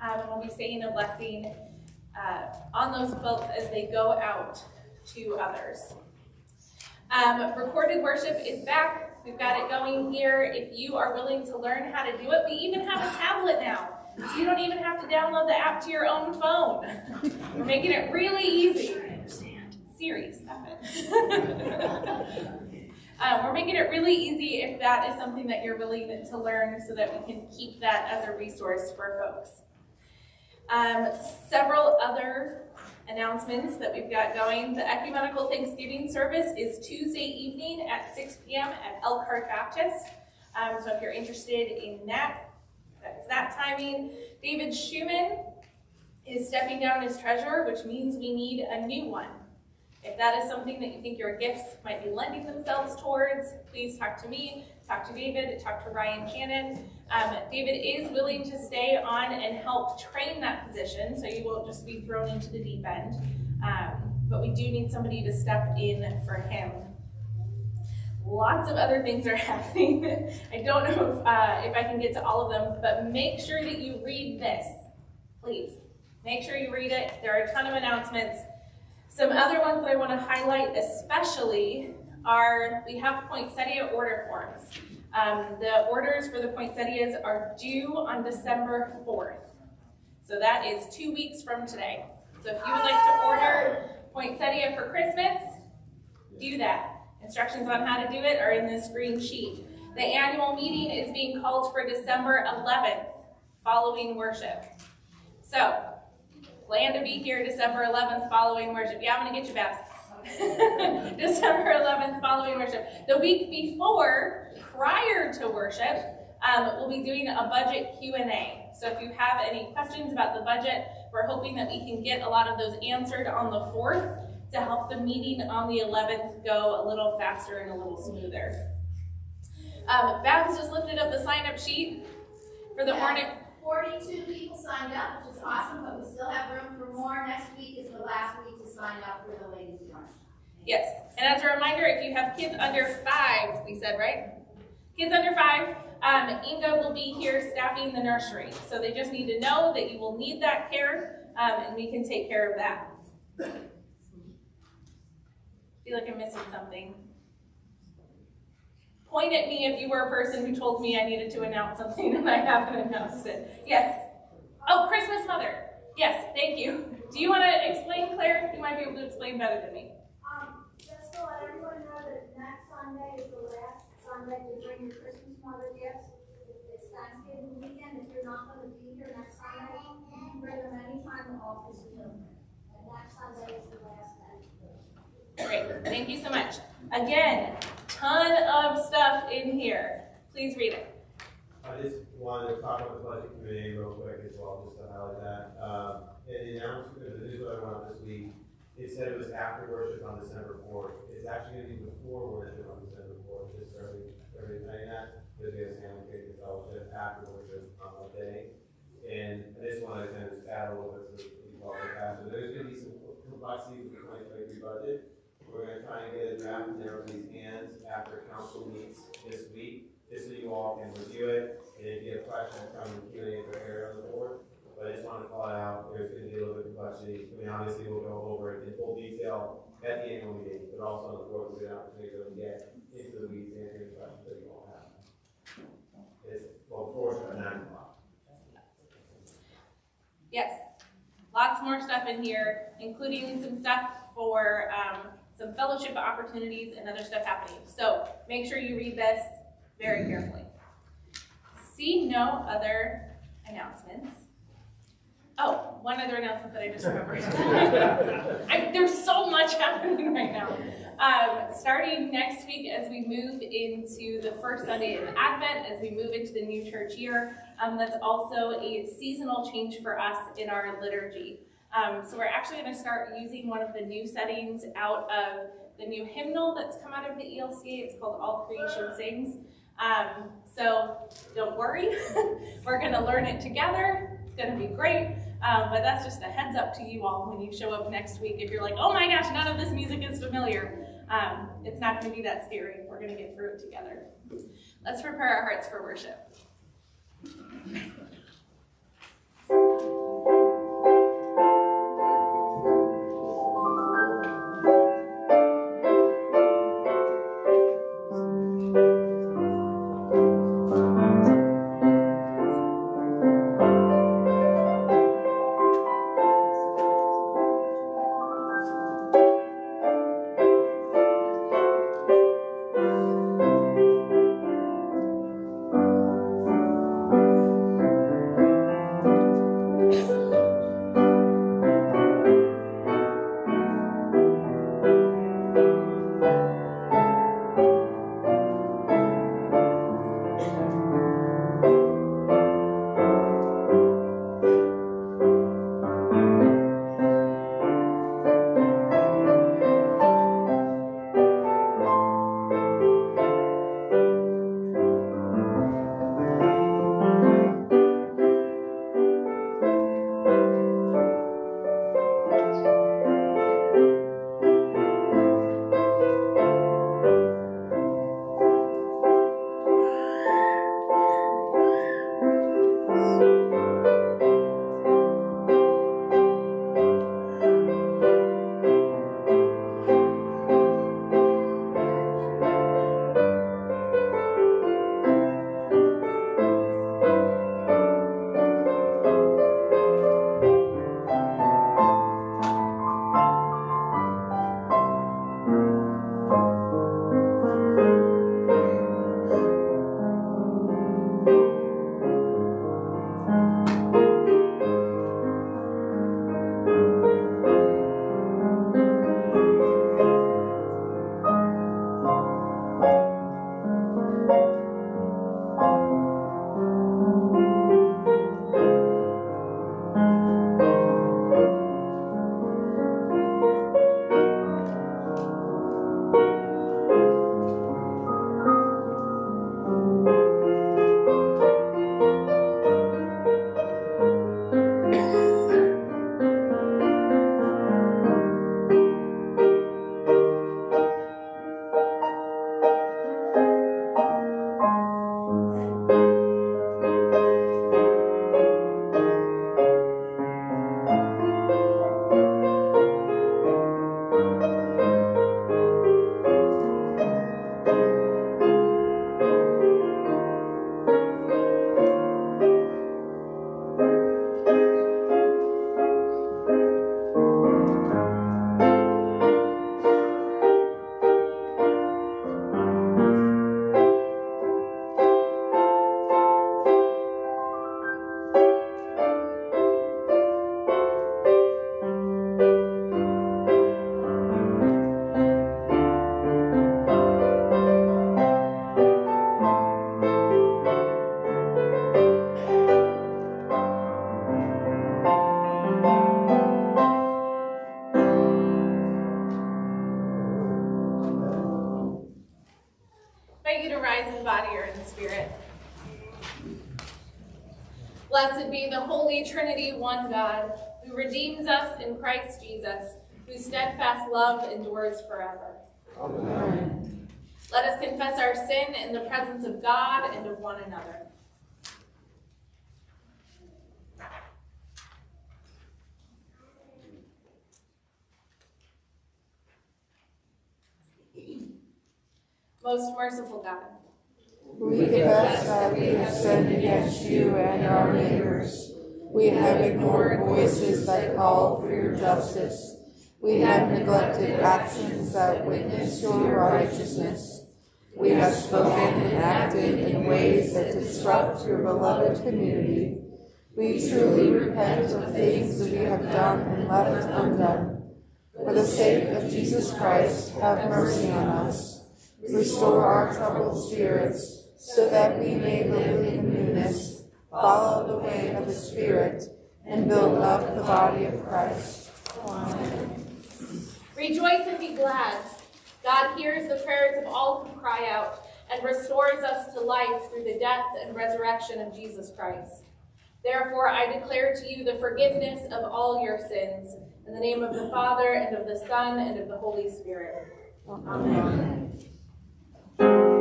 um, and we'll be saying a blessing uh, on those quilts as they go out to others. Um, recorded worship is back. We've got it going here. If you are willing to learn how to do it, we even have a tablet now. So you don't even have to download the app to your own phone. We're making it really easy. Siri, stop it. Um, we're making it really easy if that is something that you're willing to learn so that we can keep that as a resource for folks. Um, several other announcements that we've got going. The Ecumenical Thanksgiving service is Tuesday evening at 6 p.m. at Elkhardt Baptist. Um, so if you're interested in that, that's that timing. David Schumann is stepping down as treasurer, which means we need a new one. If that is something that you think your gifts might be lending themselves towards, please talk to me, talk to David, talk to Ryan Shannon. Um, David is willing to stay on and help train that position, so you won't just be thrown into the deep end. Um, but we do need somebody to step in for him. Lots of other things are happening. I don't know if, uh, if I can get to all of them, but make sure that you read this, please. Make sure you read it. There are a ton of announcements. Some other ones that I want to highlight especially are, we have poinsettia order forms. Um, the orders for the poinsettias are due on December 4th. So that is two weeks from today. So if you would like to order poinsettia for Christmas, do that. Instructions on how to do it are in this green sheet. The annual meeting is being called for December 11th, following worship. So, plan to be here December 11th, following worship. Yeah, I'm going to get you back. December 11th, following worship. The week before, prior to worship, um, we'll be doing a budget Q&A. So if you have any questions about the budget, we're hoping that we can get a lot of those answered on the 4th to help the meeting on the 11th go a little faster and a little smoother. Um, Babs just lifted up the sign-up sheet for the Yeah. Hornet. 42 people signed up, which is awesome, but we still have room for more. Next week is the last week to sign up for the ladies' lunch. Yes, and as a reminder, if you have kids under five, we said, right? Kids under five, um, Inga will be here staffing the nursery. So they just need to know that you will need that care, um, and we can take care of that. feel like I'm missing something. Point at me if you were a person who told me I needed to announce something and I haven't announced it. Yes. Oh, Christmas Mother. Yes, thank you. Do you want to explain, Claire? You might be able to explain better than me. Um, just to let everyone know that next Sunday is the last Sunday to bring your Christmas mother gifts. It's Thanksgiving weekend, if you're not gonna be here next Sunday, you can bring them anytime the office open. And next Sunday is the last day. Great, thank you so much. Again, ton of stuff in here. Please read it. I just wanted to talk about the budget committee real quick as well, just to highlight that. Um, in the announcement, the newsletter went out this week, it said it was after worship on December fourth. It's actually gonna be before worship on December fourth, just for every, for everybody that, because we have family cake and fellowship after worship on that day. And I just wanted to kind of add a little bit to the pastor. There's gonna be some complexity with the twenty twenty-three budget. We're gonna try and get a draft in everybody's hands after council meets this week, just so you all can review it. And if you have questions, come and Q and A for Eric on the board. But I just wanted to call it out, there's gonna be a little bit of complexity. I mean, obviously, we'll go over it in full detail at the annual meeting, but also on the board, we'll get an opportunity to get into the weeds and any questions that you all have. It's, well, four, at nine o'clock. Yes, lots more stuff in here, including some stuff for um, some fellowship opportunities and other stuff happening. So make sure you read this very carefully. See no other announcements. Oh, one other announcement that I just remembered. I, there's so much happening right now. Um, starting next week, as we move into the first Sunday of Advent, as we move into the new church year, um, that's also a seasonal change for us in our liturgy. Um, so we're actually going to start using one of the new settings out of the new hymnal that's come out of the ELCA. It's called All Creation Sings. Um, so don't worry, we're going to learn it together. It's going to be great. Um, but that's just a heads up to you all when you show up next week. If you're like, oh my gosh, none of this music is familiar, um, it's not going to be that scary. We're going to get through it together. Let's prepare our hearts for worship. Let us confess our sin in the presence of God and of one another. Most merciful God, we confess that we have sinned against you and our neighbors. We have ignored voices that call for your justice. We have neglected actions that witness your righteousness. We have spoken and acted in ways that disrupt your beloved community. We truly repent of things that we have done and left undone. For the sake of Jesus Christ, have mercy on us Restore our troubled spirits, so that we may live in newness, follow the way of the Spirit, and build up the body of Christ. Amen. Rejoice and be glad. God hears the prayers of all who cry out and restores us to life through the death and resurrection of Jesus Christ. Therefore, I declare to you the forgiveness of all your sins, in the name of the Father, and of the Son, and of the Holy Spirit. Amen. Amen.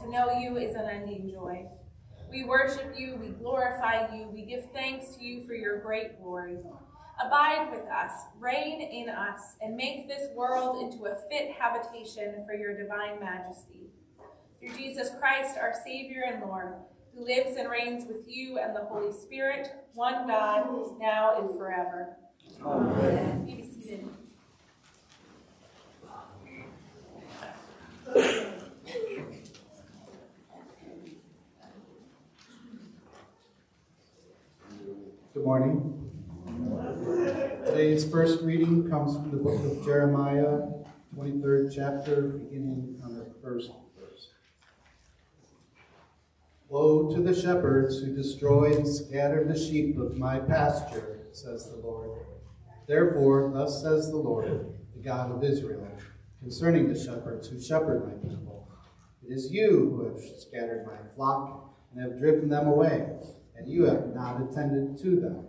To know you is an ending joy. We worship you, we glorify you, we give thanks to you for your great glory. Abide with us, reign in us, and make this world into a fit habitation for your divine majesty. Through Jesus Christ, our Savior and Lord, who lives and reigns with you and the Holy Spirit, one God, now and forever. Amen. Be seated. Good morning. Today's first reading comes from the book of Jeremiah, 23rd chapter, beginning on the first verse. Woe to the shepherds who destroy and scatter the sheep of my pasture, says the Lord. Therefore, thus says the Lord, the God of Israel, concerning the shepherds who shepherd my people. It is you who have scattered my flock and have driven them away and you have not attended to them.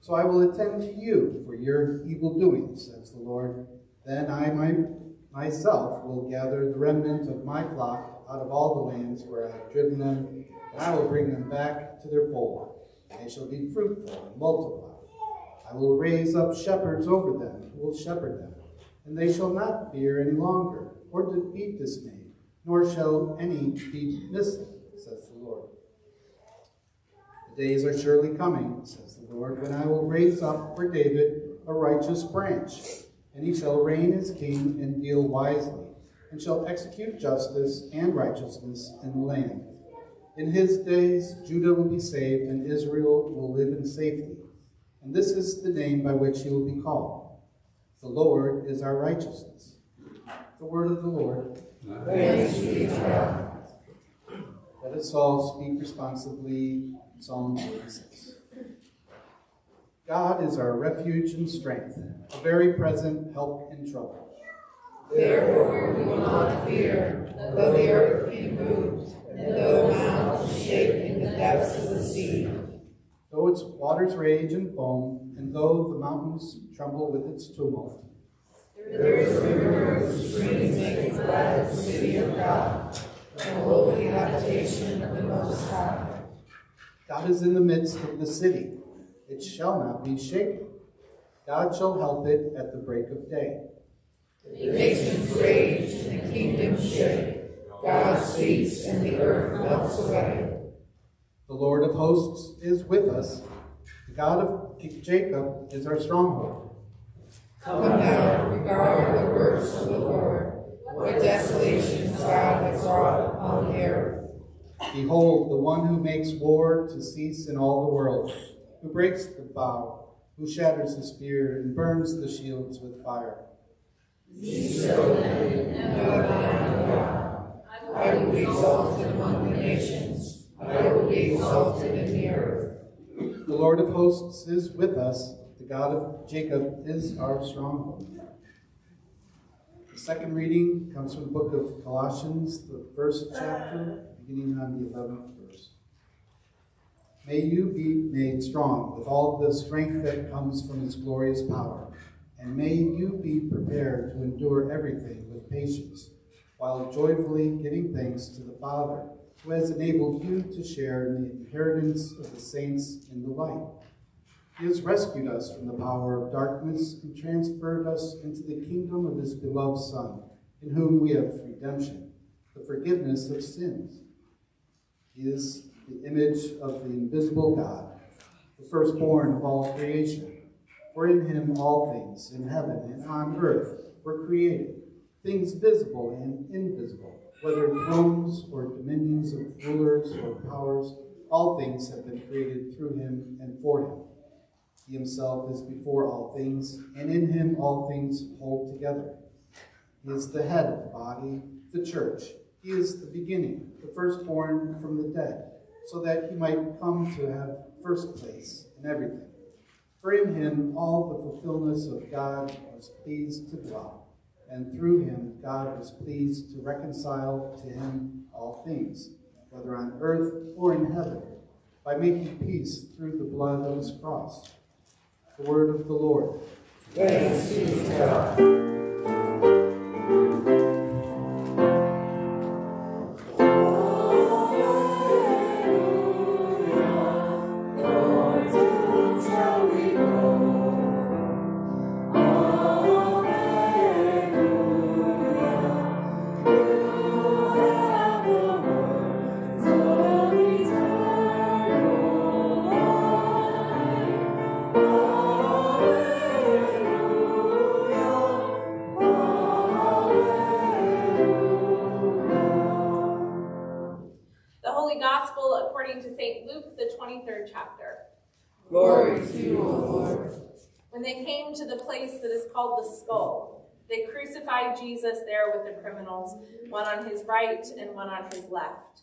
So I will attend to you for your evil doings, says the Lord. Then I my, myself will gather the remnant of my flock out of all the lands where I have driven them, and I will bring them back to their fold. They shall be fruitful and multiply. I will raise up shepherds over them who will shepherd them, and they shall not fear any longer, or be dismayed, nor shall any be missing, says the Lord. The days are surely coming, says the Lord, when I will raise up for David a righteous branch, and he shall reign as king and deal wisely, and shall execute justice and righteousness in the land. In his days Judah will be saved, and Israel will live in safety. And this is the name by which he will be called. The Lord is our righteousness. The word of the Lord. Praise be to God. Let us all speak responsibly Psalm 46. God is our refuge and strength, a very present help in trouble. Therefore we will not fear, though the earth be moved, and though the mountains shake in the depths of the sea. Though its waters rage and foam, and though the mountains tremble with its tumult. There is a river whose streams make glad the city of God, the holy habitation of the Most High. God is in the midst of the city. It shall not be shaken. God shall help it at the break of day. The nations rage and the kingdoms shake. God speaks and the earth melts away. The Lord of hosts is with us. The God of Jacob is our stronghold. Come now, regard the works of the Lord, what desolations God has wrought upon the earth. Behold, the one who makes war to cease in all the world, who breaks the bow, who shatters the spear, and burns the shields with fire. I will be exalted among the nations. I will be exalted in the earth. The Lord of hosts is with us. The God of Jacob is our stronghold. The second reading comes from the book of Colossians, the first chapter, beginning on the 11th verse. May you be made strong with all the strength that comes from his glorious power, and may you be prepared to endure everything with patience, while joyfully giving thanks to the Father, who has enabled you to share in the inheritance of the saints in the light. He has rescued us from the power of darkness and transferred us into the kingdom of his beloved Son, in whom we have redemption, the forgiveness of sins. Is the image of the invisible God, the firstborn of all creation. For in him all things, in heaven and on earth, were created, things visible and invisible, whether thrones or dominions of rulers or powers, all things have been created through him and for him. He himself is before all things, and in him all things hold together. He is the head of the body, the church. He is the beginning, the firstborn from the dead, so that he might come to have first place in everything. For in him all the fulfillment of God was pleased to dwell, and through him God was pleased to reconcile to him all things, whether on earth or in heaven, by making peace through the blood of his cross. The word of the Lord. Thanks be to God. Criminals, one on his right and one on his left.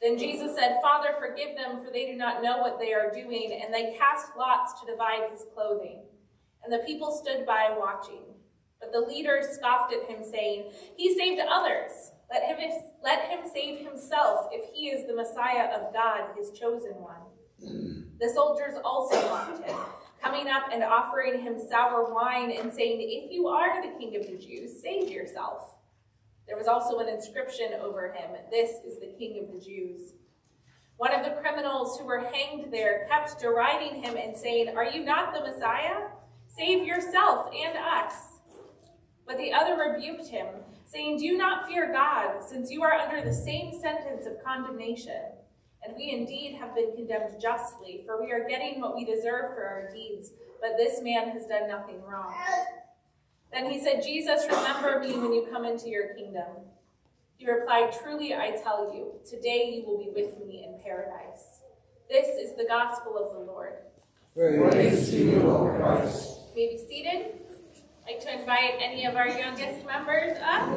Then Jesus said, Father, forgive them, for they do not know what they are doing. And they cast lots to divide his clothing. And the people stood by watching. But the leaders scoffed at him, saying, He saved others. Let him, let him save himself if he is the Messiah of God, his chosen one. The soldiers also mocked him, coming up and offering him sour wine and saying, If you are the king of the Jews, save yourself. There was also an inscription over him, This is the king of the Jews. One of the criminals who were hanged there kept deriding him and saying, Are you not the Messiah? Save yourself and us. But the other rebuked him, saying, Do not fear God, since you are under the same sentence of condemnation. And we indeed have been condemned justly, for we are getting what we deserve for our deeds, but this man has done nothing wrong. Then he said, Jesus, remember me when you come into your kingdom. He replied, Truly I tell you, today you will be with me in paradise. This is the gospel of the Lord. Praise to you, O Christ. You may be seated. I'd like to invite any of our youngest members up.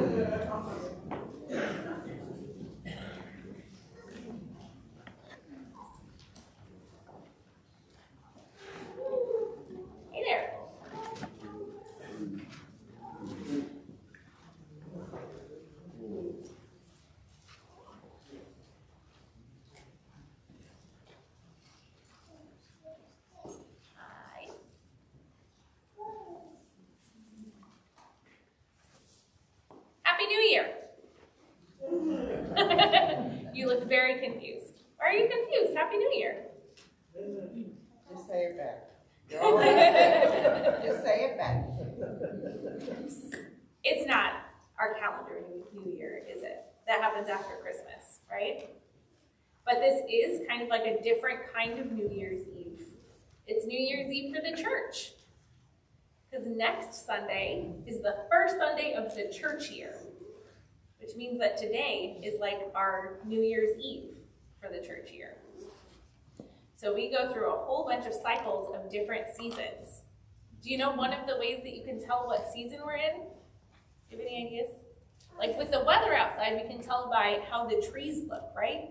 Hey there. Hi. Happy New Year. you look very confused. Why are you confused? Happy New Year. Just say it back. You're all right. Just say it back. It's not our calendar New- New Year, is it? That happens after Christmas, right? But this is kind of like a different kind of New Year's Eve. It's New Year's Eve for the church. Because next Sunday is the first Sunday of the church year, which means that today is like our New Year's Eve for the church year. So we go through a whole bunch of cycles of different seasons. Do you know one of the ways that you can tell what season we're in? Do you have any ideas? Like with the weather outside, we can tell by how the trees look, right?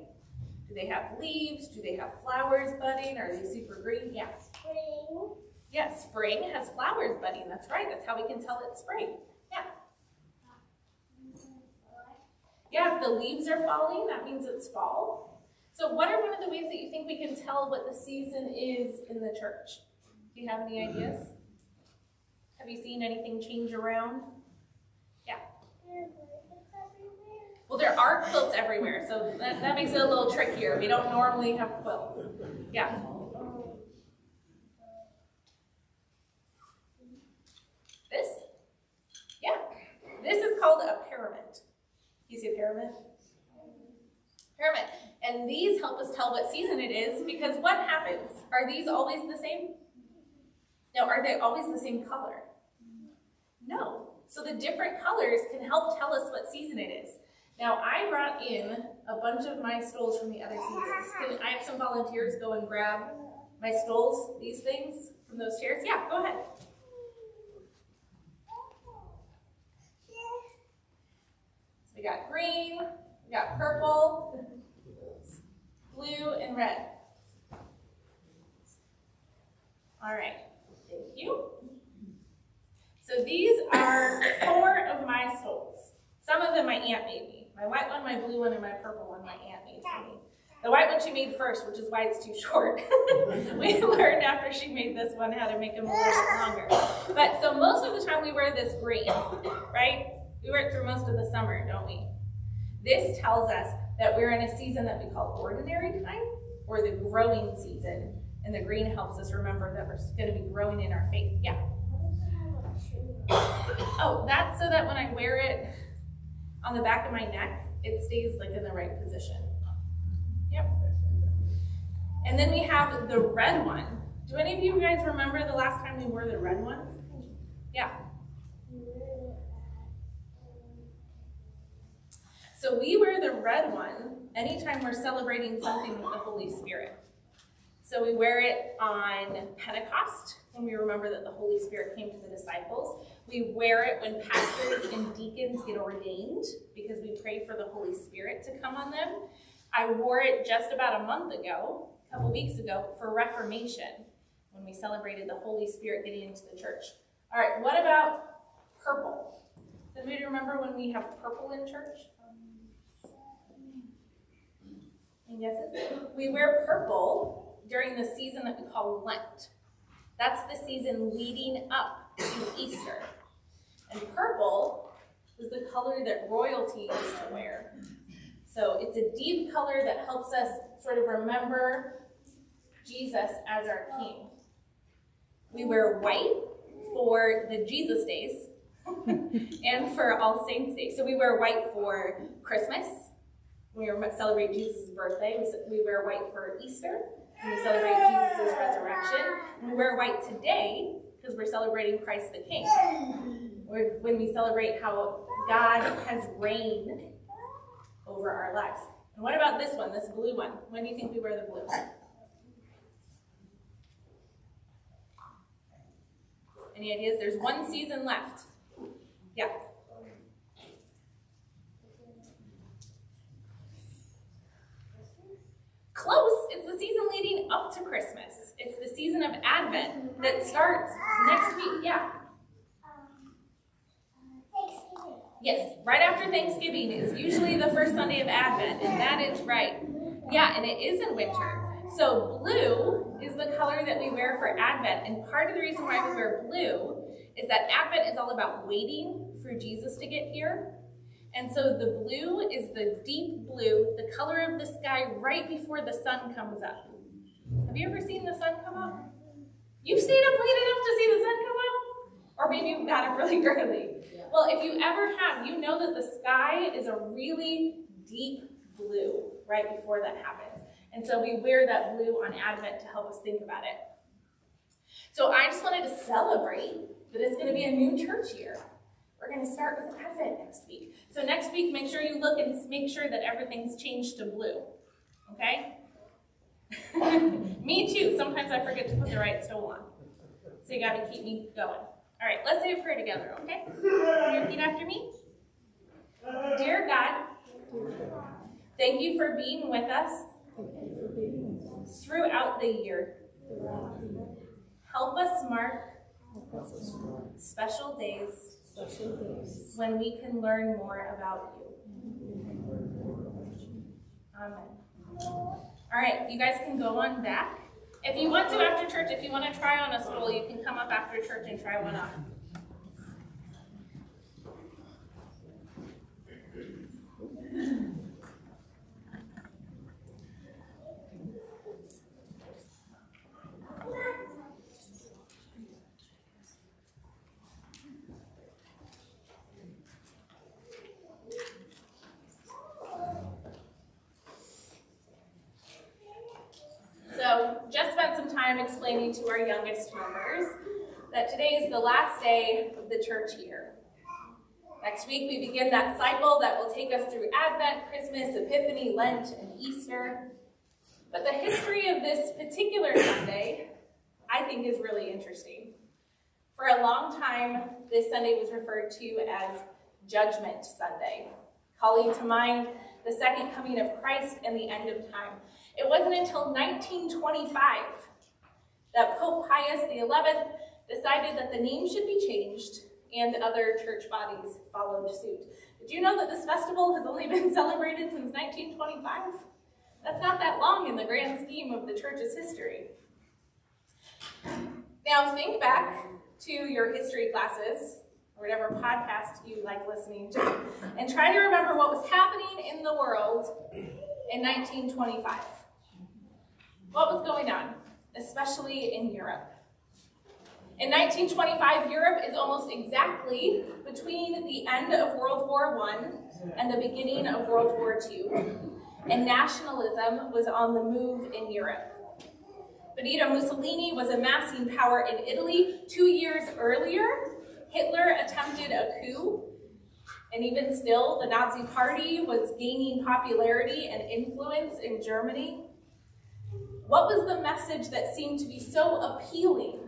Do they have leaves? Do they have flowers budding? Are they super green? Yeah. Spring. Yes, spring has flowers budding. That's right. That's how we can tell it's spring. Yeah. Yeah, if the leaves are falling, that means it's fall. So what are one of the ways that you think we can tell what the season is in the church? Do you have any ideas? Have you seen anything change around? Yeah. Well, there are quilts everywhere, so that, that makes it a little trickier. We don't normally have quilts. Yeah. This? Yeah. This is called a pyramid. You see a pyramid? Pyramid. And these help us tell what season it is because what happens? Are these always the same? No, are they always the same color? No. So the different colors can help tell us what season it is. Now I brought in a bunch of my stoles from the other seasons. I have some volunteers go and grab my stoles, these things from those chairs? Yeah, go ahead. So we got green, we got purple, blue, and red. All right, thank you. So these are four of my stoles. Some of them my aunt made me. My white one, my blue one, and my purple one my aunt made for me. The white one she made first, which is why it's too short. we learned after she made this one how to make them a little bit longer. But so most of the time we wear this green, right? We wear it through most of the summer, don't we? This tells us that we're in a season that we call ordinary time or the growing season. And the green helps us remember that we're going to be growing in our faith. Yeah. Oh, that's so that when I wear it on the back of my neck, it stays like in the right position. Yep. And then we have the red one. Do any of you guys remember the last time we wore the red ones? Yeah. So we wear the red one anytime we're celebrating something with the Holy Spirit. So we wear it on Pentecost when we remember that the Holy Spirit came to the disciples. We wear it when pastors and deacons get ordained because we pray for the Holy Spirit to come on them. I wore it just about a month ago, a couple weeks ago, for Reformation when we celebrated the Holy Spirit getting into the church. All right, what about purple? Does anybody remember when we have purple in church? Um, Any guesses? We wear purple during the season that we call Lent. That's the season leading up to Easter. And purple is the color that royalty used to wear. So it's a deep color that helps us sort of remember Jesus as our king. We wear white for the Jesus days and for All Saints Day. So we wear white for Christmas. We celebrate Jesus' birthday. We wear white for Easter. We celebrate Jesus' resurrection. We wear white today because we're celebrating Christ the King. When we celebrate how God has reigned over our lives. And what about this one, this blue one? When do you think we wear the blue? Any ideas? There's one season left. Yeah. Close. It's the season leading up to Christmas. It's the season of Advent that starts next week. Yeah. Yes, right after Thanksgiving is usually the first Sunday of Advent, and that is right. Yeah, and it is in winter. So blue is the color that we wear for Advent, and part of the reason why we wear blue is that Advent is all about waiting for Jesus to get here. And so the blue is the deep blue, the color of the sky right before the sun comes up. Have you ever seen the sun come up? You've stayed up late enough to see the sun come up? Or maybe you've got up really early. Well, if you ever have, you know that the sky is a really deep blue right before that happens. And so we wear that blue on Advent to help us think about it. So I just wanted to celebrate that it's going to be a new church year. We're going to start with Advent next week. So next week, make sure you look and make sure that everything's changed to blue. Okay? me too. Sometimes I forget to put the right stole on. So you got to keep me going. All right, let's say a prayer together, okay? Repeat after me? Dear God, thank you for being with us throughout the year. Help us mark special days when we can learn more about you. Amen. All right, you guys can go on back. If you want to after church, if you want to try on a stole, you can come up after church and try one on. So just spent some time explaining to our youngest members that today is the last day of the church year. Next week we begin that cycle that will take us through Advent, Christmas, Epiphany, Lent, and Easter. But the history of this particular Sunday, I think, is really interesting. For a long time, this Sunday was referred to as Judgment Sunday, calling to mind the second coming of Christ and the end of time. It wasn't until 1925 that Pope Pius XI decided that the name should be changed and other church bodies followed suit. Did you know that this festival has only been celebrated since 1925? That's not that long in the grand scheme of the church's history. Now think back to your history classes, or whatever podcast you like listening to, and try to remember what was happening in the world in 1925. What was going on, especially in Europe? In 1925, Europe is almost exactly between the end of World War I and the beginning of World War II, and nationalism was on the move in Europe. Benito Mussolini was amassing power in Italy. Two years earlier, Hitler attempted a coup And even still, the Nazi Party was gaining popularity and influence in Germany. What was the message that seemed to be so appealing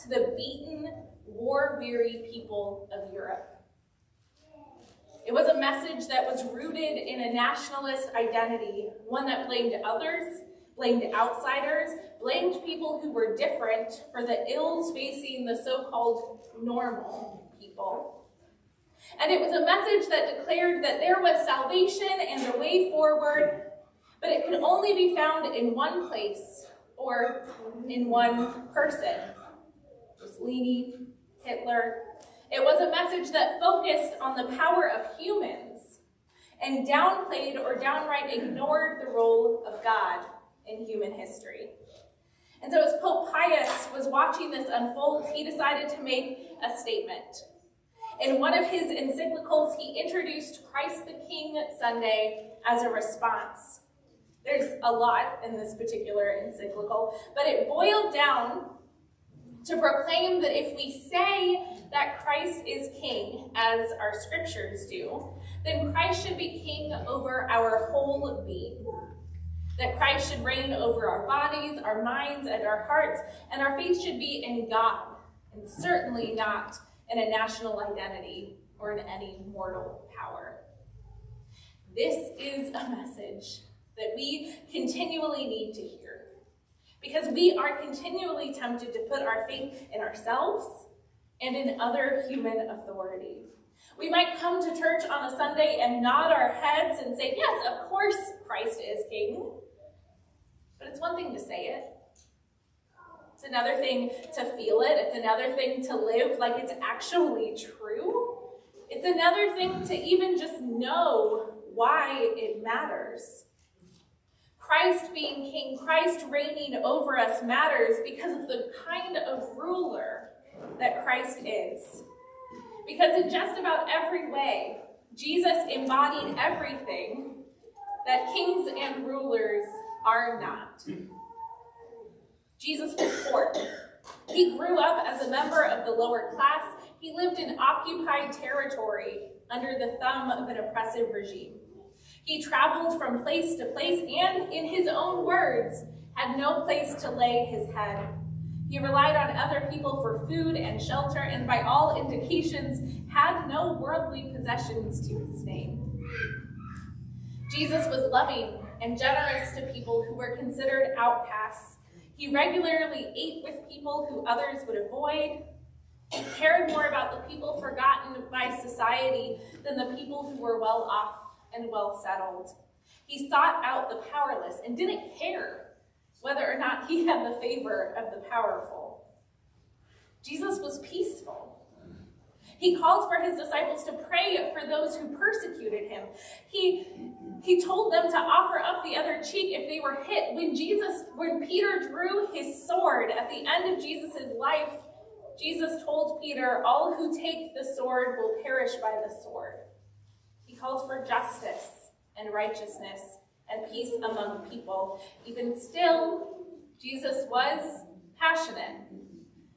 to the beaten, war weary people of Europe? It was a message that was rooted in a nationalist identity, one that blamed others, blamed outsiders, blamed people who were different for the ills facing the so called normal people. And it was a message that declared that there was salvation and a way forward, but it could only be found in one place or in one person. Mussolini, Hitler, it was a message that focused on the power of humans and downplayed or downright ignored the role of God in human history. And so, as Pope Pius was watching this unfold, he decided to make a statement. In one of his encyclicals, he introduced Christ the King Sunday as a response. There's a lot in this particular encyclical, but it boiled down to proclaim that if we say that Christ is king, as our scriptures do, then Christ should be king over our whole being. That Christ should reign over our bodies, our minds, and our hearts, and our faith should be in God, and certainly not in a national identity or in any mortal power. This is a message that we continually need to hear because we are continually tempted to put our faith in ourselves and in other human authority. We might come to church on a Sunday and nod our heads and say, Yes, of course Christ is King. But it's one thing to say it, it's another thing to feel it, it's another thing to live like it's actually true. It's another thing to even just know why it matters. Christ being king, Christ reigning over us matters because of the kind of ruler that Christ is. Because in just about every way, Jesus embodied everything that kings and rulers are not. Jesus was poor. He grew up as a member of the lower class. He lived in occupied territory under the thumb of an oppressive regime. He traveled from place to place and, in his own words, had no place to lay his head. He relied on other people for food and shelter, and by all indications, had no worldly possessions to his name. Jesus was loving and generous to people who were considered outcasts. He regularly ate with people who others would avoid. He cared more about the people forgotten by society than the people who were well off and well settled. He sought out the powerless and didn't care whether or not he had the favor of the powerful. Jesus was peaceful. He called for his disciples to pray for those who persecuted him. He, he told them to offer up the other cheek if they were hit. When Jesus, when Peter drew his sword at the end of Jesus' life, Jesus told Peter, All who take the sword will perish by the sword called for justice and righteousness and peace among people. Even still, Jesus was passionate.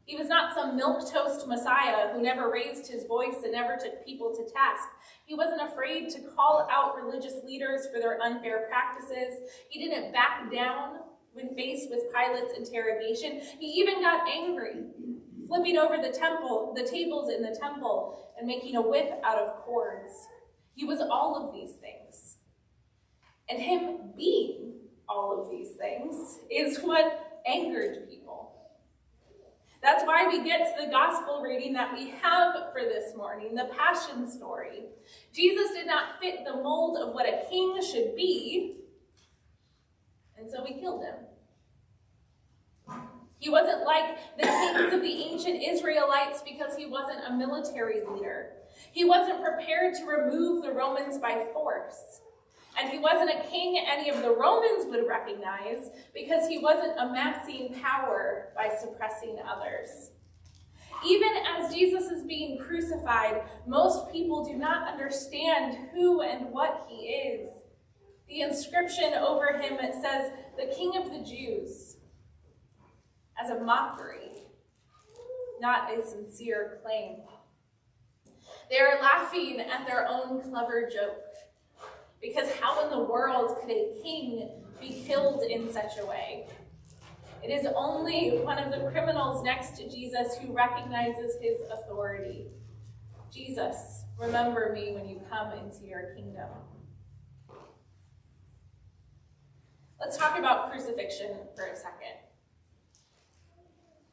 He was not some milquetoast Messiah who never raised his voice and never took people to task. He wasn't afraid to call out religious leaders for their unfair practices. He didn't back down when faced with Pilate's interrogation. He even got angry, flipping over the temple, the tables in the temple, and making a whip out of cords. He was all of these things. And him being all of these things is what angered people. That's why we get to the gospel reading that we have for this morning, the passion story. Jesus did not fit the mold of what a king should be, and so we killed him. He wasn't like the kings of the ancient Israelites because he wasn't a military leader. He wasn't prepared to remove the Romans by force. And he wasn't a king any of the Romans would recognize because he wasn't amassing power by suppressing others. Even as Jesus is being crucified, most people do not understand who and what he is. The inscription over him it says, the King of the Jews, as a mockery, not a sincere claim. They are laughing at their own clever joke. Because how in the world could a king be killed in such a way? It is only one of the criminals next to Jesus who recognizes his authority. Jesus, remember me when you come into your kingdom. Let's talk about crucifixion for a second.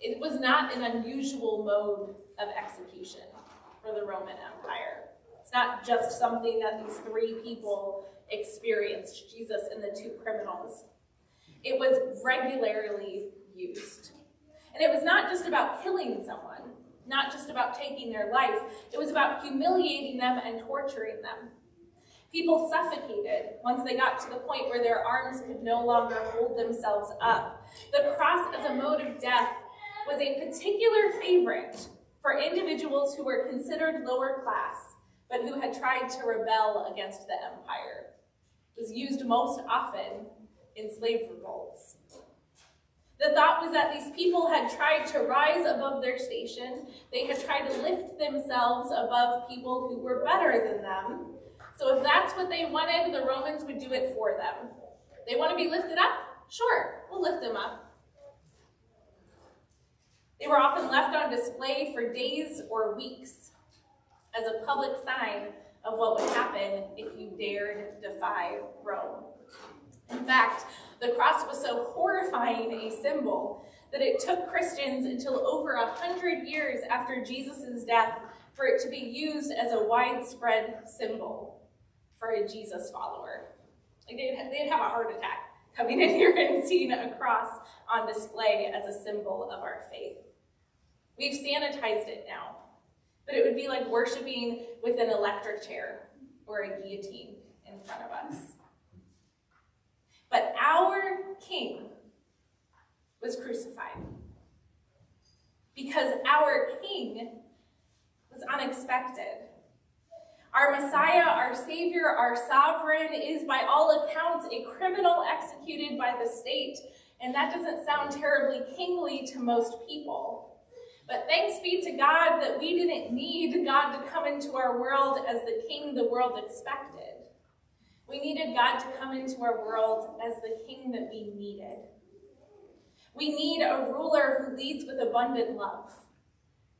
It was not an unusual mode of execution for the Roman Empire. It's not just something that these three people experienced, Jesus and the two criminals. It was regularly used. And it was not just about killing someone, not just about taking their life, it was about humiliating them and torturing them. People suffocated once they got to the point where their arms could no longer hold themselves up. The cross as a mode of death was a particular favorite for individuals who were considered lower class, but who had tried to rebel against the empire. It was used most often in slave revolts. The thought was that these people had tried to rise above their station. They had tried to lift themselves above people who were better than them. So if that's what they wanted, the Romans would do it for them. They want to be lifted up? Sure, we'll lift them up. They were often left on display for days or weeks as a public sign of what would happen if you dared defy Rome. In fact, the cross was so horrifying a symbol that it took Christians until over a hundred years after Jesus' death for it to be used as a widespread symbol for a Jesus follower. Like they'd, they'd have a heart attack coming in here and seeing a cross on display as a symbol of our faith. We've sanitized it now, but it would be like worshiping with an electric chair or a guillotine in front of us. But our King was crucified because our King was unexpected. Our Messiah, our Savior, our Sovereign is by all accounts a criminal executed by the state, and that doesn't sound terribly kingly to most people. But thanks be to God that we didn't need God to come into our world as the king the world expected. We needed God to come into our world as the king that we needed. We need a ruler who leads with abundant love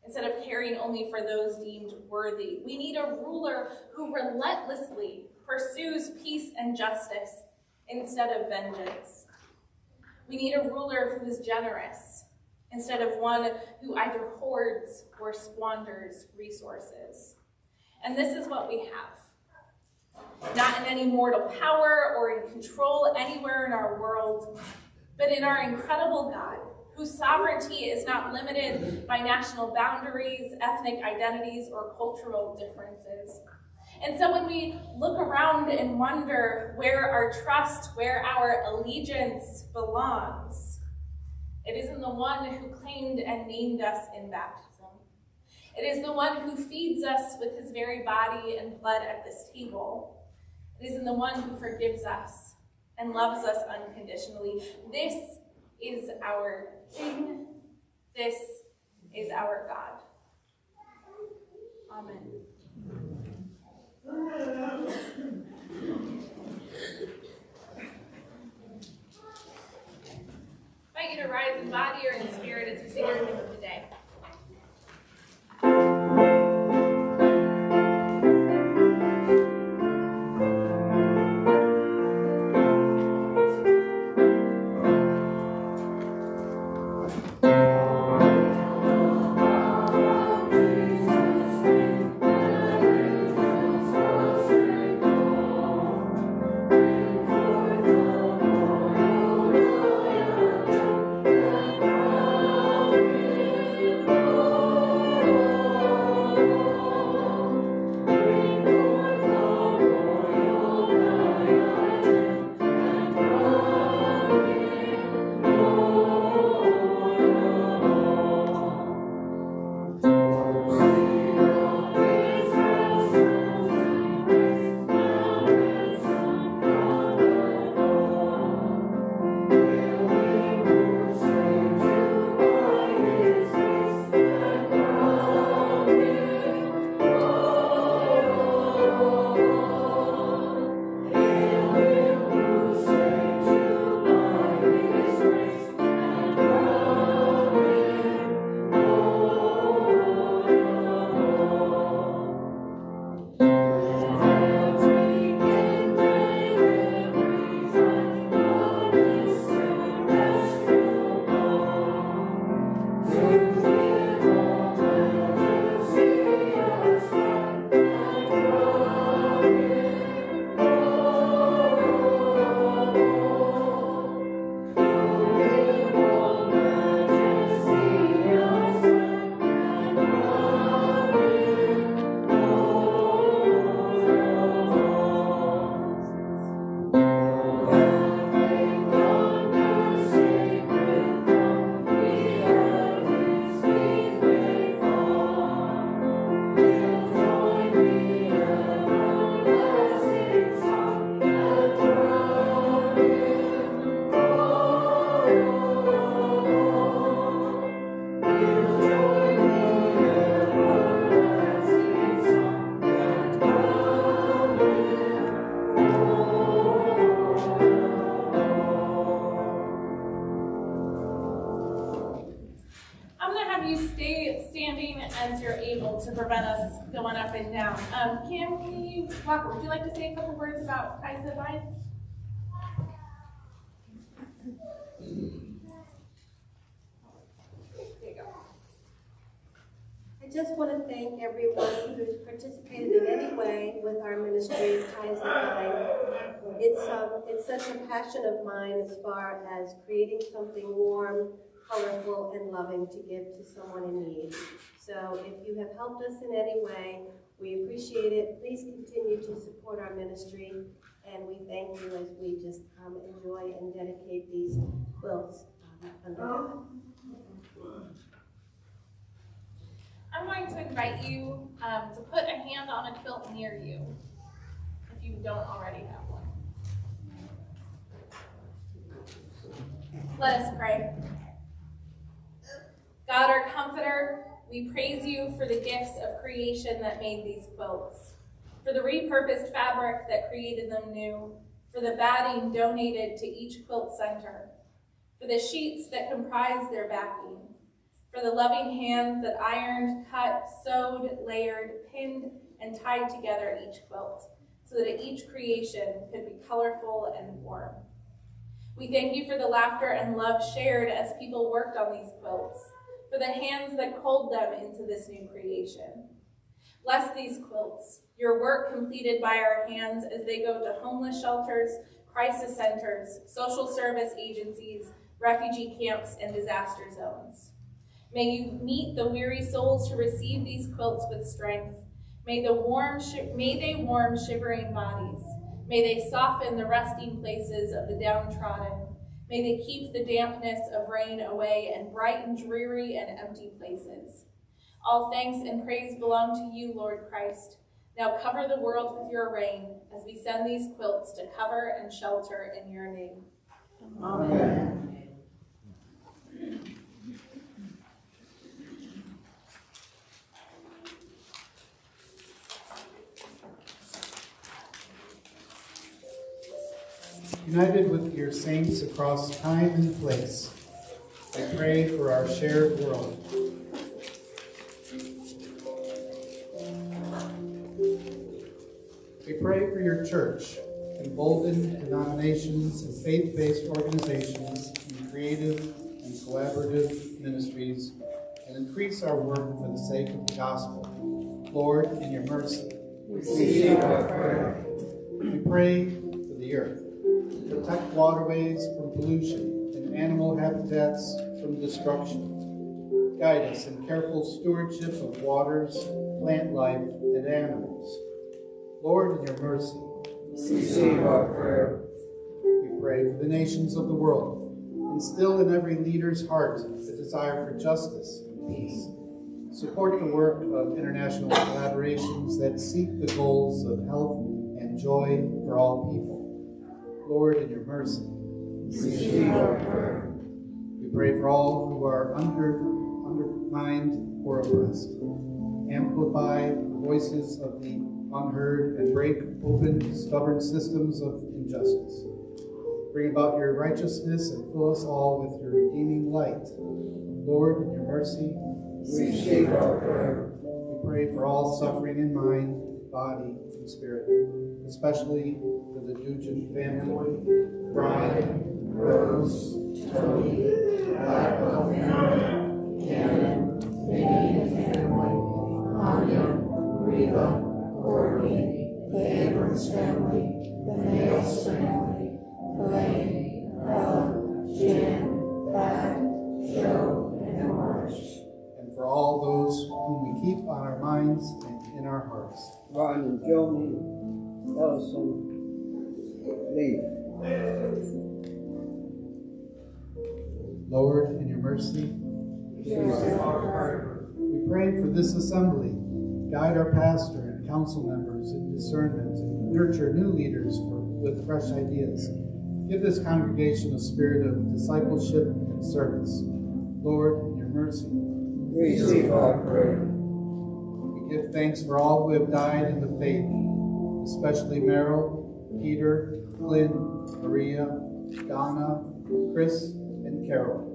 instead of caring only for those deemed worthy. We need a ruler who relentlessly pursues peace and justice instead of vengeance. We need a ruler who is generous instead of one who either hoards or squanders resources. And this is what we have. Not in any mortal power or in control anywhere in our world, but in our incredible God whose sovereignty is not limited by national boundaries, ethnic identities, or cultural differences. And so when we look around and wonder where our trust, where our allegiance belongs, it is in the one who claimed and named us in baptism. It is the one who feeds us with his very body and blood at this table. It is in the one who forgives us and loves us unconditionally. This is our King. This is our God. Amen. Invite you to rise in body or in spirit as we sing our hymn of the day. Would you like to say a couple words about you go. I just want to thank everyone who's participated in any way with our ministry, Ties Mine. It's, um, it's such a passion of mine as far as creating something warm, colorful, and loving to give to someone in need. So if you have helped us in any way, we appreciate it. Please continue to support our ministry, and we thank you as we just um, enjoy and dedicate these quilts um. I'm going to invite you um, to put a hand on a quilt near you if you don't already have one. Let us pray. God, our comforter, we praise you for the gifts of creation that made these quilts, for the repurposed fabric that created them new, for the batting donated to each quilt center, for the sheets that comprise their backing, for the loving hands that ironed, cut, sewed, layered, pinned, and tied together each quilt, so that each creation could be colorful and warm. We thank you for the laughter and love shared as people worked on these quilts, for the hands that culled them into this new creation. Bless these quilts, your work completed by our hands as they go to homeless shelters, crisis centers, social service agencies, refugee camps, and disaster zones. May you meet the weary souls who receive these quilts with strength. May, the warm may they warm shivering bodies. May they soften the resting places of the downtrodden. May they keep the dampness of rain away and brighten dreary and empty places. All thanks and praise belong to you, Lord Christ. Now cover the world with your rain as we send these quilts to cover and shelter in your name. Amen. United with your saints across time and place, I pray for our shared world. We pray for your church, embolden denominations and faith-based organizations in creative and collaborative ministries, and increase our work for the sake of the gospel. Lord, in your mercy, receive our prayer. We pray for the earth protect waterways from pollution and animal habitats from destruction. Guide us in careful stewardship of waters, plant life, and animals. Lord, in your mercy, receive our prayer. We pray for the nations of the world. Instill in every leader's heart the desire for justice and peace. Support the work of international collaborations that seek the goals of health and joy for all people. Lord, in your mercy. Receive our prayer. We pray for all who are under, undermined or oppressed. Amplify the voices of the unheard and break open stubborn systems of injustice. Bring about your righteousness and fill us all with your redeeming light. Lord, in your mercy, receive our prayer. We pray for all suffering in mind, body, and spirit, especially for the Dugin family, Brian, Rose, Tony, Blackwell family, Cameron, Vinny and family, Anya, Reva, Courtney, the Abrams family, the Nails family, Elaine, Ella, Jan, Pat, Joe, and Marge. and for all those whom we keep on our minds and in our hearts. Ron, and Joni, Ellison, Lee. Lord, in your mercy, Receive our prayer. we pray for this assembly. Guide our pastor and council members in discernment and nurture new leaders for, with fresh ideas. Give this congregation a spirit of discipleship and service. Lord, in your mercy, Receive our prayer. we give thanks for all who have died in the faith, especially Merrill, Peter, Lynn, Maria, Donna, Chris, and Carol.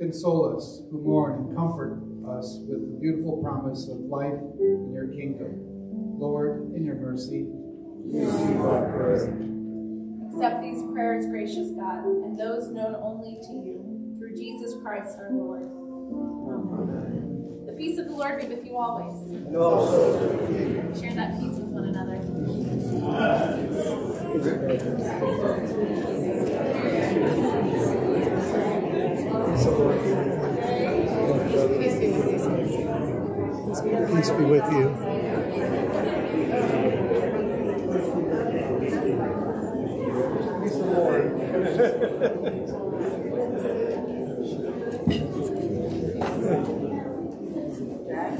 console us who mourn and comfort us with the beautiful promise of life in your kingdom. Lord, in your mercy. Accept these prayers, gracious God, and those known only to you, through Jesus Christ our Lord. The peace of the Lord be with you always. And also with you. Share that peace with one another. peace be with you. Now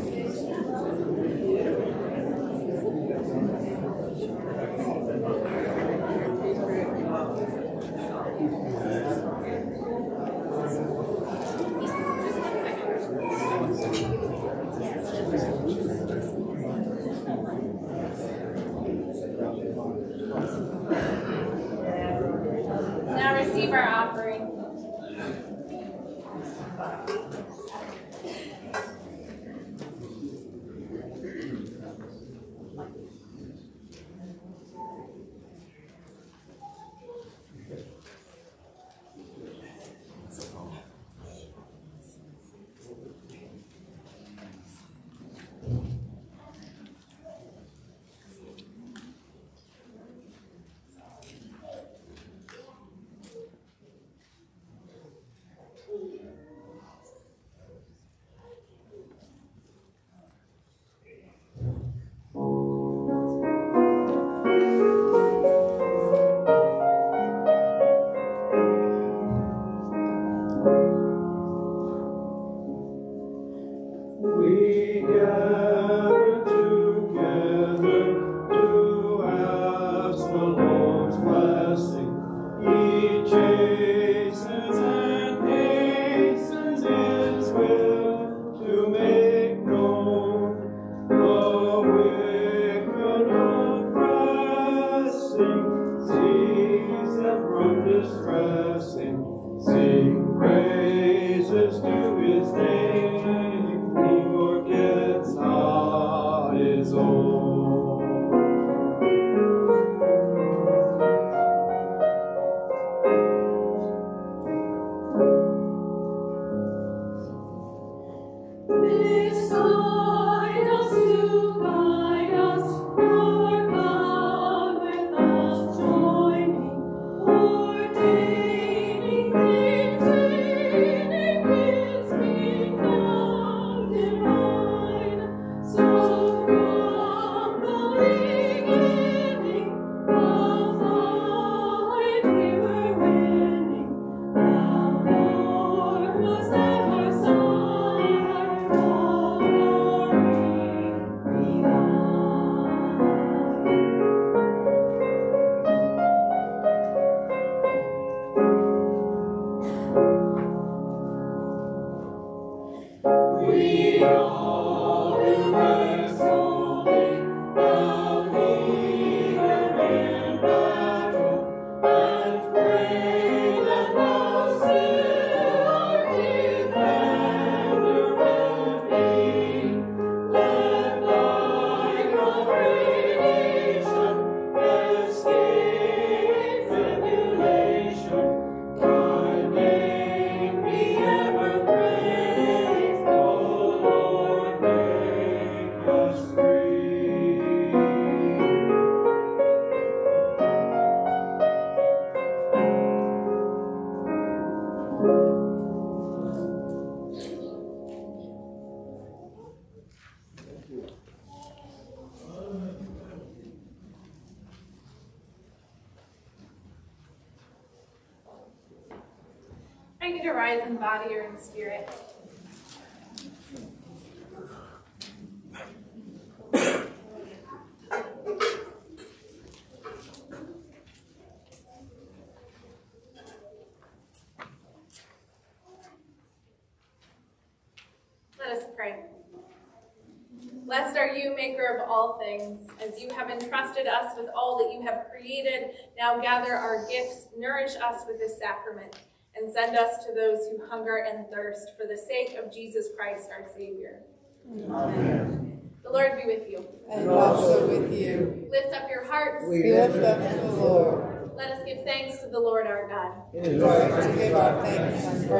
maker of all things, as you have entrusted us with all that you have created. Now gather our gifts, nourish us with this sacrament, and send us to those who hunger and thirst for the sake of Jesus Christ our Savior. Amen. The Lord be with you. And also with you. Lift up your hearts. We lift up to the Lord. Let us give thanks to the Lord our God. It is right to give our thanks and praise.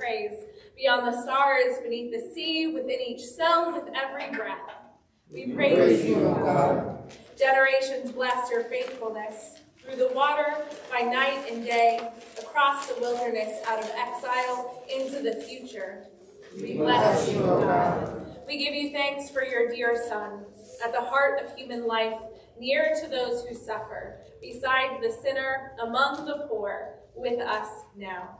praise. Beyond the stars, beneath the sea, within each cell, with every breath. We praise, Praise you, O God. Generations bless your faithfulness. Through the water, by night and day, across the wilderness, out of exile, into the future. We bless you, O God. We give you thanks for your dear Son, at the heart of human life, near to those who suffer, beside the sinner, among the poor, with us now.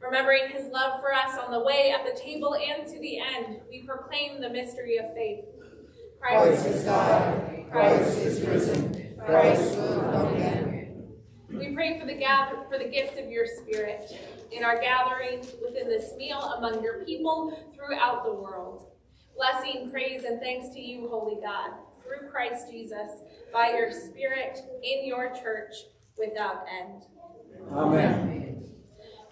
Remembering his love for us on the way, at the table, and to the end, we proclaim the mystery of faith. Christ is died. Christ is risen. Christ will come again. We pray for the gather for the gift of your spirit in our gathering within this meal among your people throughout the world. Blessing, praise, and thanks to you, Holy God, through Christ Jesus, by your Spirit in your church without end. Amen.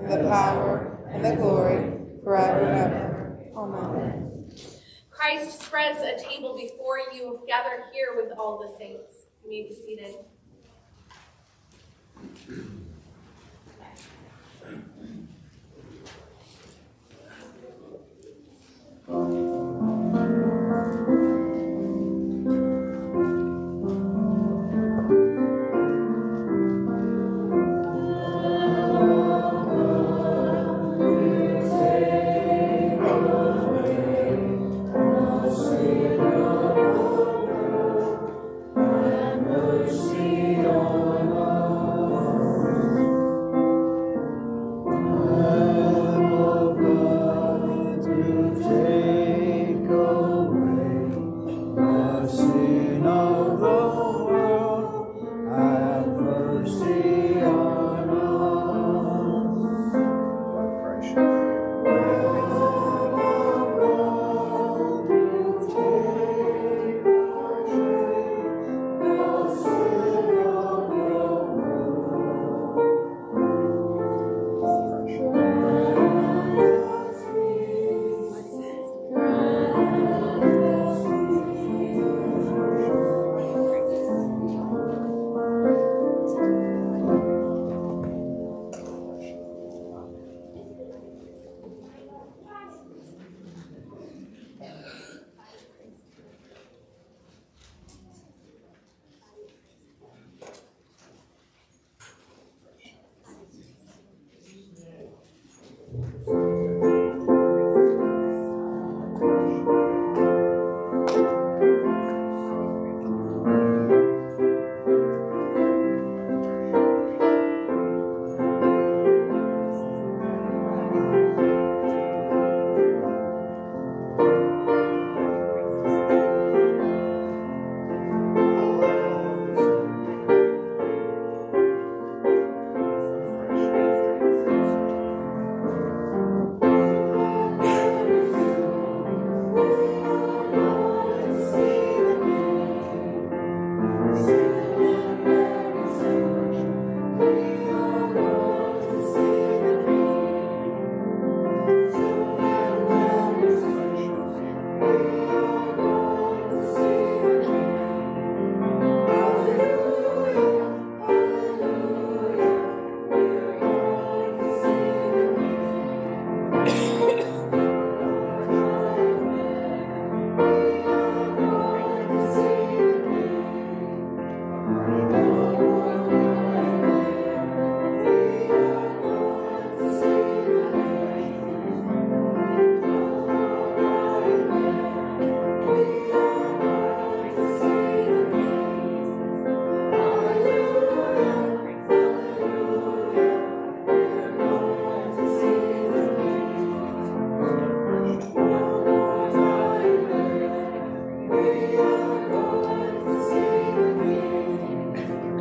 and the power, and the glory, forever and ever. Amen. Christ spreads a table before you, gathered here with all the saints. You may be seated. Lamb of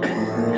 Jesus,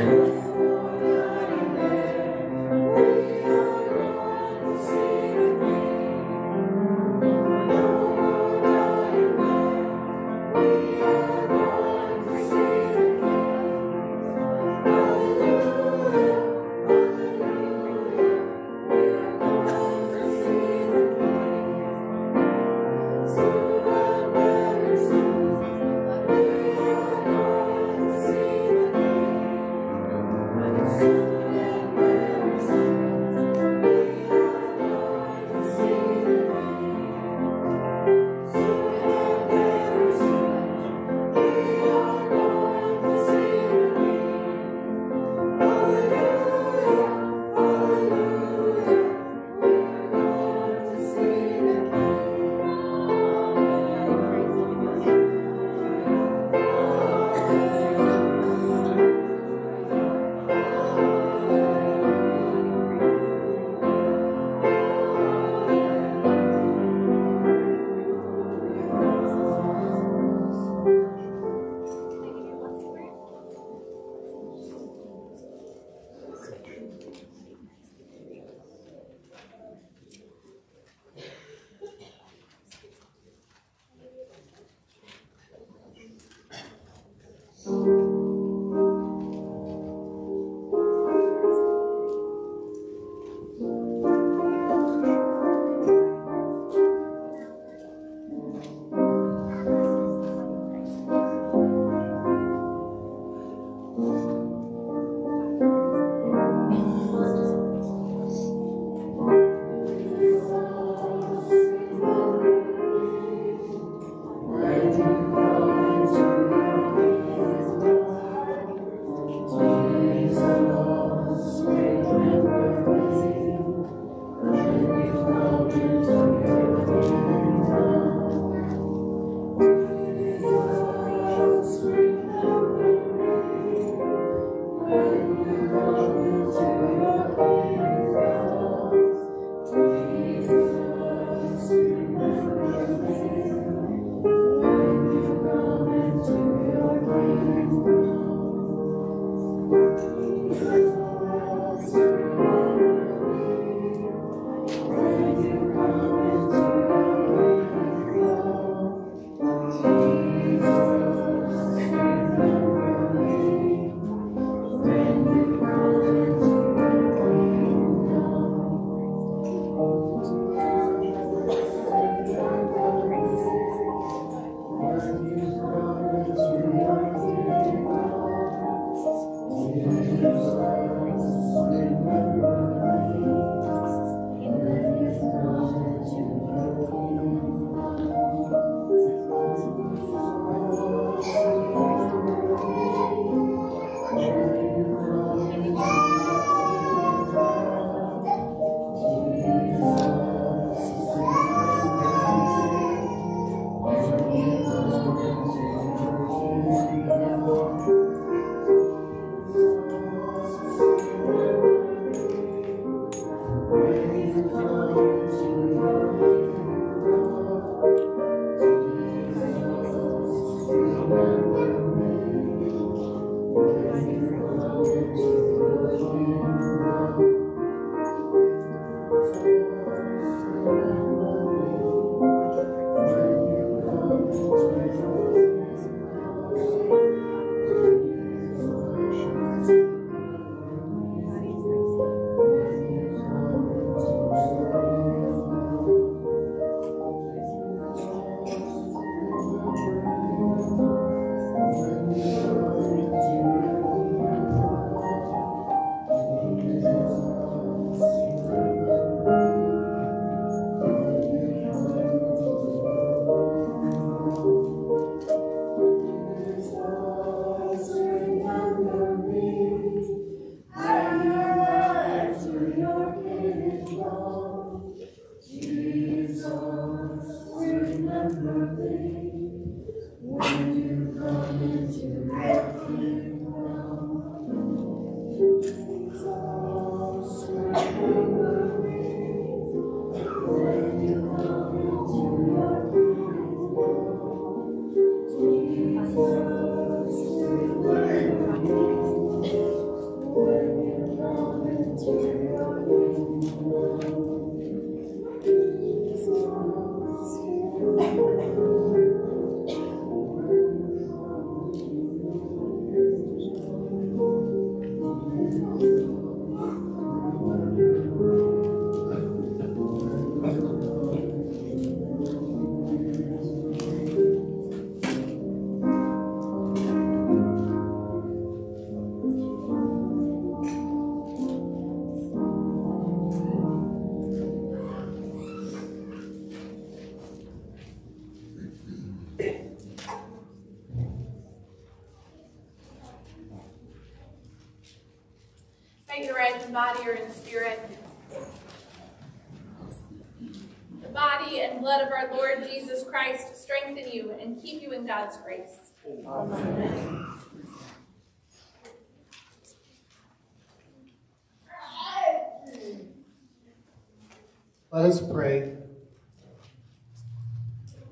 us pray.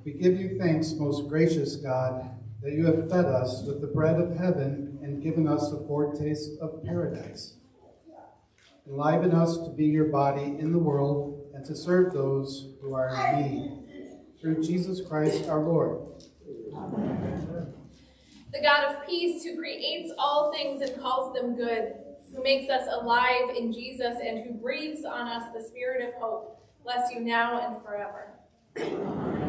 We give you thanks, most gracious God, that you have fed us with the bread of heaven and given us a foretaste of paradise. Enliven us to be your body in the world and to serve those who are in need. Through Jesus Christ our Lord. Amen. The God of peace, who creates all things and calls them good, who makes us alive in Jesus and who breathes on us the spirit of hope bless you now and forever.